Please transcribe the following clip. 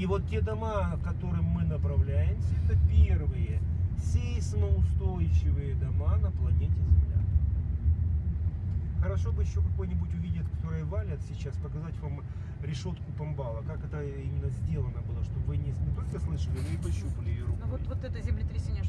И вот те дома, к которым мы направляемся, это первые сейсмоустойчивые дома на планете Земля. Хорошо бы еще какой-нибудь увидеть, которые валят сейчас, показать вам решетку Памбала, как это именно сделано было, чтобы вы не, не только слышали, но и пощупали ее рукой. Ну вот, вот это землетрясение,